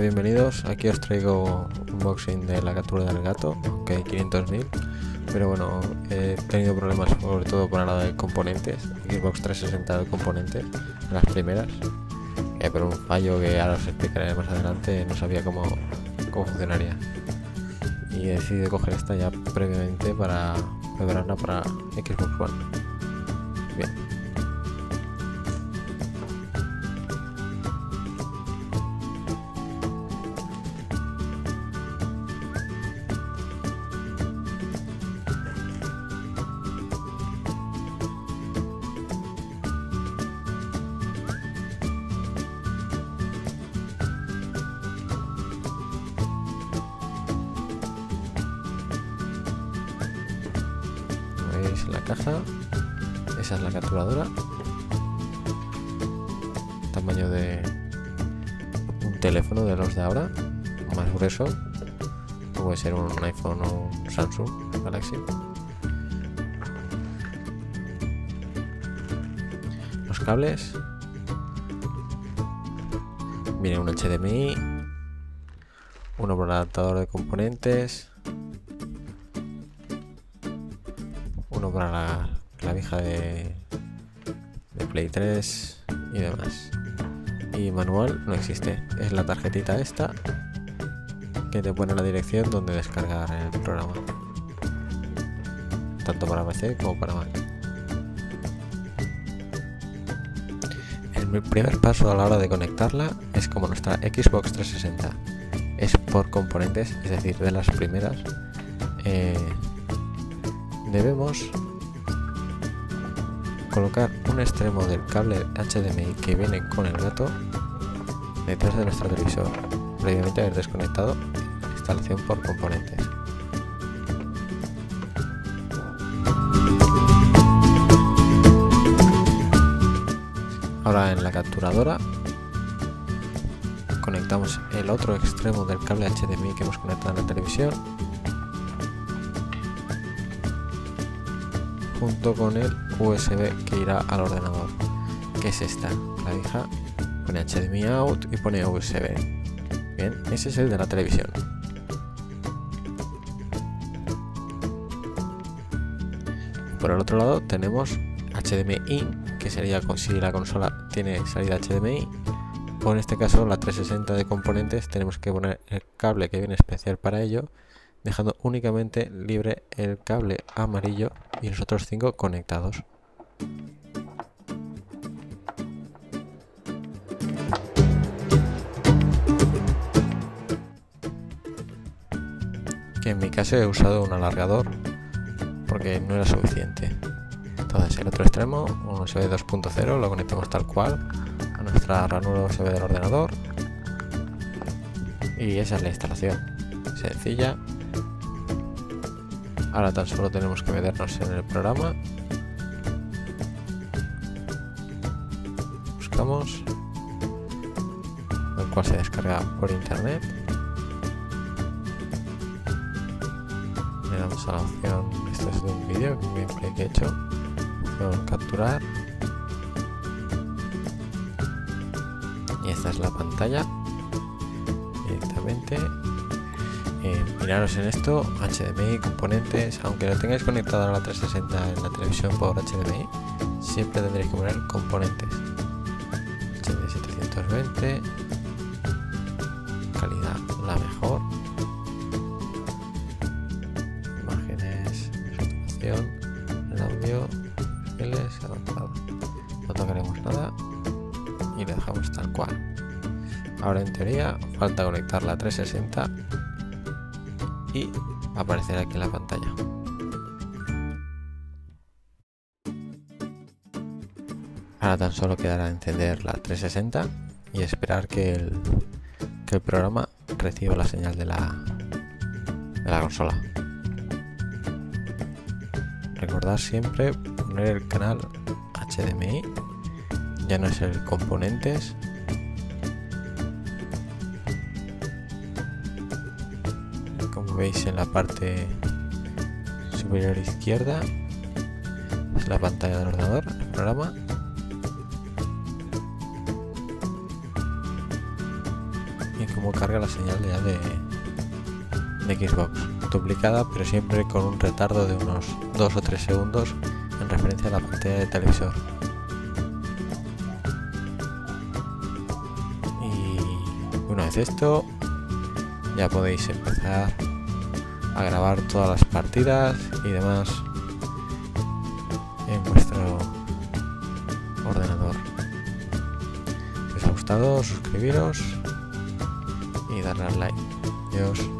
bienvenidos. Aquí os traigo un unboxing de la captura del gato, aunque hay 500.000. Pero bueno, he tenido problemas sobre todo por la de componentes, Xbox 360 de componentes, las primeras. Eh, por un fallo que ahora os explicaré más adelante, no sabía cómo, cómo funcionaría. Y he decidido coger esta ya previamente para prepararla para Xbox One. Bien. Esa es la capturadora. Tamaño de un teléfono de los de ahora. Más grueso. Puede ser un iPhone o un Samsung Galaxy. Los cables. Viene un HDMI. Uno por adaptador de componentes uno para la clavija de, Play 3 y demás. Y manual no existe, es la tarjetita esta que te pone la dirección donde descargar el programa. Tanto para PC como para Mac. El primer paso a la hora de conectarla es como nuestra Xbox 360. Es por componentes, es decir, de las primeras. Eh, debemos colocar un extremo del cable HDMI que viene con el gato detrás de nuestro televisor, previamente haber desconectado la instalación por componentes. Ahora en la capturadora conectamos el otro extremo del cable HDMI que hemos conectado en la televisión junto con el USB que irá al ordenador que es esta la hija pone HDMI out y pone USB bien ese es el de la televisión. Por el otro lado tenemos HDMI que sería si la consola tiene salida HDMI o en este caso la 360 de componentes tenemos que poner el cable que viene especial para ello dejando únicamente libre el cable amarillo y los otros cinco conectados. Que en mi caso he usado un alargador porque no era suficiente. Entonces el otro extremo, un USB 2.0, lo conectamos tal cual a nuestra ranura USB del ordenador. Y esa es la instalación. Sencilla Ahora tan solo tenemos que meternos en el programa. Buscamos el cual se descarga por internet. Le damos a la opción, esto es de un vídeo, que he hecho, opción capturar. Y esta es la pantalla directamente eh, miraros en esto, HDMI, componentes, aunque lo tengáis conectado a la 360 en la televisión por HDMI, siempre tendréis que poner componentes. HD 720, calidad la mejor, imágenes, resolución, el audio, perfiles, avanzado. No tocaremos nada y lo dejamos tal cual. Ahora en teoría falta conectar la 360 y aparecerá aquí en la pantalla. Ahora tan solo quedará encender la 360 y esperar que el, que el programa reciba la señal de la, de la consola. Recordad siempre poner el canal HDMI, ya no es el componentes, veis en la parte superior izquierda es la pantalla del ordenador, el programa. Y cómo carga la señal ya de, de Xbox. Duplicada, pero siempre con un retardo de unos 2 o 3 segundos en referencia a la pantalla de televisor. Y una vez esto, ya podéis empezar a grabar todas las partidas y demás en vuestro ordenador. Si os ha gustado, suscribiros y darle al like. Adiós.